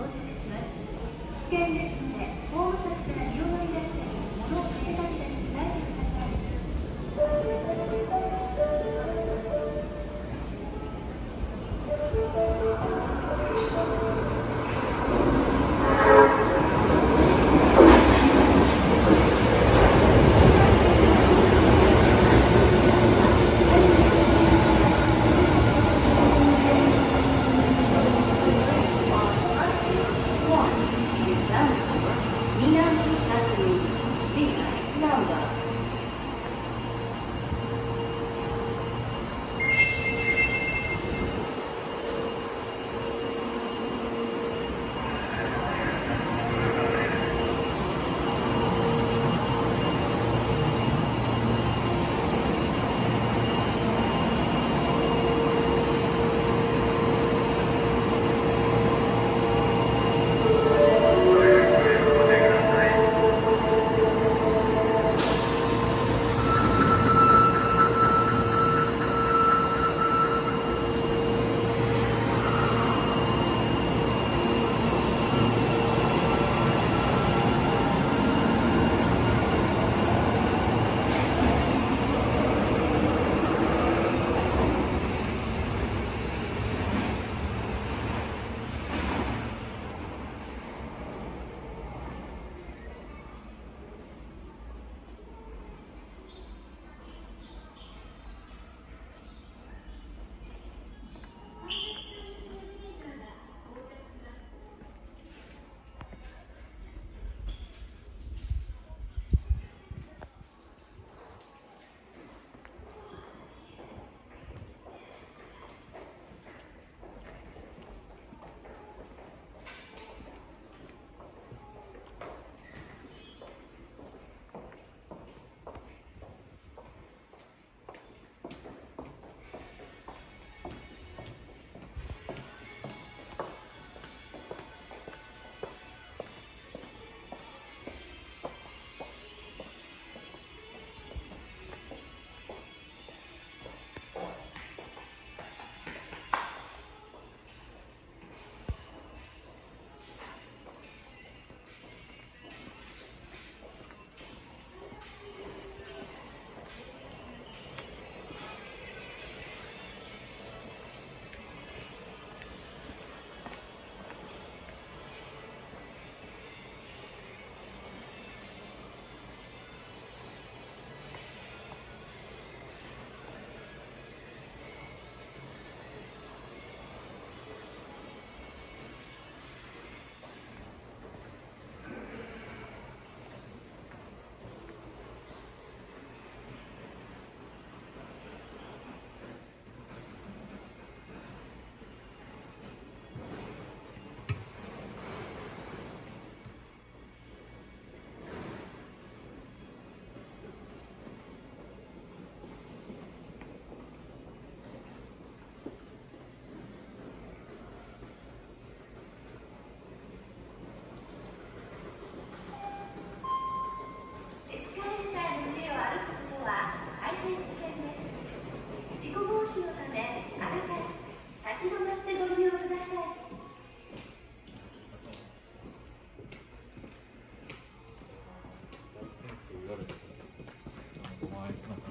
到着します。危険ですのでホーム先から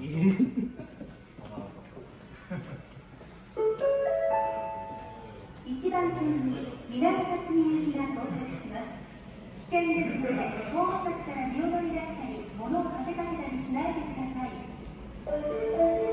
1番線に南辰巳行きが到着します。危険ですので後部先から身を乗り出したり物を立てかけたりしないでください。